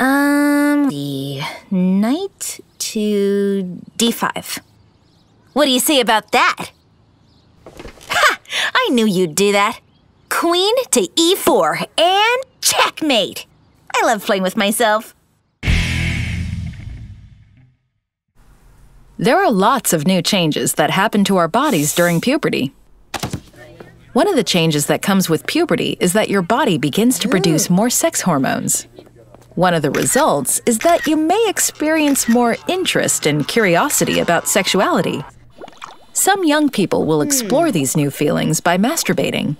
Um, the knight to d5. What do you say about that? Ha! I knew you'd do that. Queen to e4 and checkmate. I love playing with myself. There are lots of new changes that happen to our bodies during puberty. One of the changes that comes with puberty is that your body begins to produce more sex hormones. One of the results is that you may experience more interest and curiosity about sexuality. Some young people will explore hmm. these new feelings by masturbating.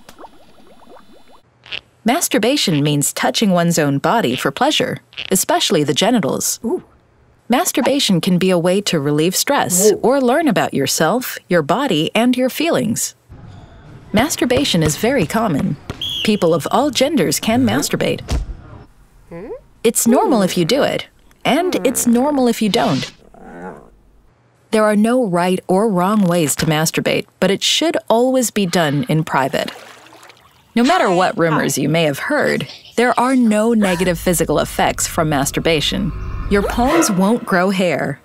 Masturbation means touching one's own body for pleasure, especially the genitals. Ooh. Masturbation can be a way to relieve stress or learn about yourself, your body, and your feelings. Masturbation is very common. People of all genders can masturbate. It's normal if you do it, and it's normal if you don't. There are no right or wrong ways to masturbate, but it should always be done in private. No matter what rumors you may have heard, there are no negative physical effects from masturbation. Your palms won't grow hair.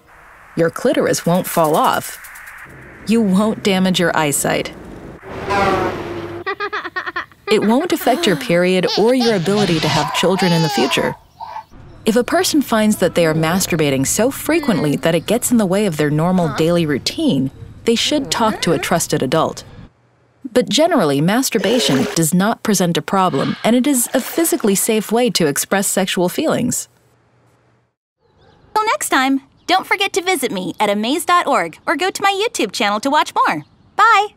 Your clitoris won't fall off. You won't damage your eyesight. It won't affect your period or your ability to have children in the future. If a person finds that they are masturbating so frequently that it gets in the way of their normal daily routine, they should talk to a trusted adult. But generally, masturbation does not present a problem, and it is a physically safe way to express sexual feelings. Till next time, don't forget to visit me at amaze.org or go to my YouTube channel to watch more. Bye!